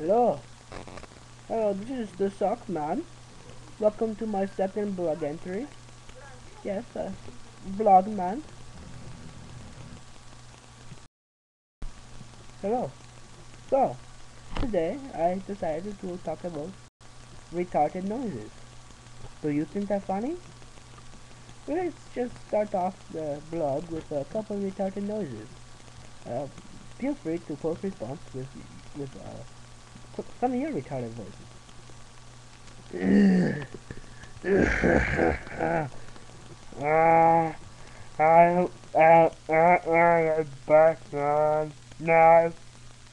Hello. Hello, this is the Sock Man. Welcome to my second blog entry. Yes, uh, blog man. Hello. So, today I decided to talk about retarded noises. Do you think they're funny? Let's just start off the blog with a couple retarded noises. Uh, feel free to post response with with uh, some of your retarded voices. uh, I, uh, uh, uh, back on now.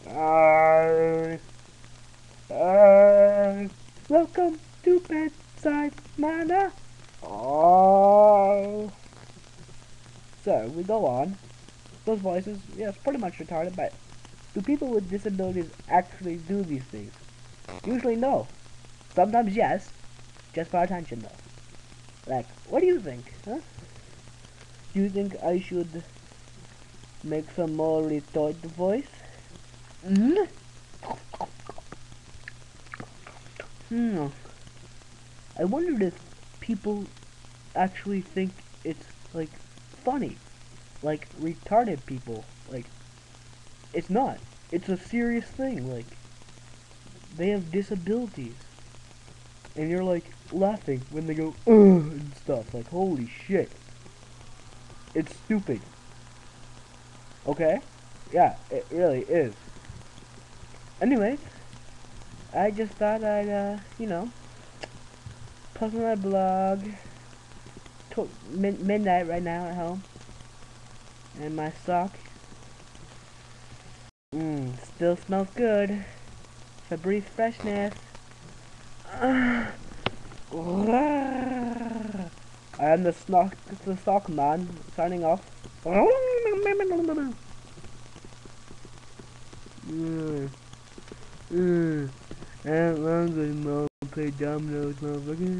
Uh, uh, welcome to bedside manner. Oh. So we go on. Those voices, yes, pretty much retarded, but do people with disabilities actually do these things? Usually no. Sometimes yes. Just for attention though. Like, what do you think, huh? Do you think I should make some more retarded voice? Hmm? Hmm. I wondered if people actually think it's like funny. Like retarded people. Like it's not. It's a serious thing. Like they have disabilities. And you're like laughing when they go Ugh, and stuff. Like holy shit. It's stupid. Okay? Yeah, it really is. Anyways, I just thought I'd, uh, you know, post my blog. Mid midnight right now at home. And my sock. Mmm, still smells good. Febreze freshness. I am the sock, the sock man, signing off. Mmm. Mmm. And I'm going to play dominoes, motherfucker.